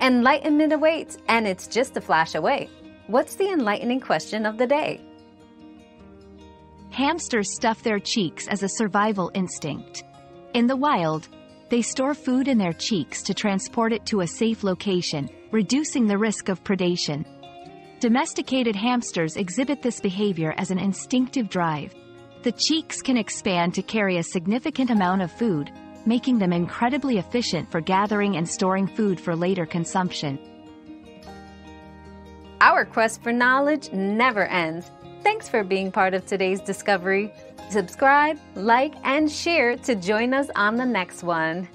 Enlightenment awaits, and it's just a flash away. What's the enlightening question of the day? Hamsters stuff their cheeks as a survival instinct. In the wild, they store food in their cheeks to transport it to a safe location, reducing the risk of predation. Domesticated hamsters exhibit this behavior as an instinctive drive. The cheeks can expand to carry a significant amount of food, making them incredibly efficient for gathering and storing food for later consumption. Our quest for knowledge never ends. Thanks for being part of today's discovery. Subscribe, like, and share to join us on the next one.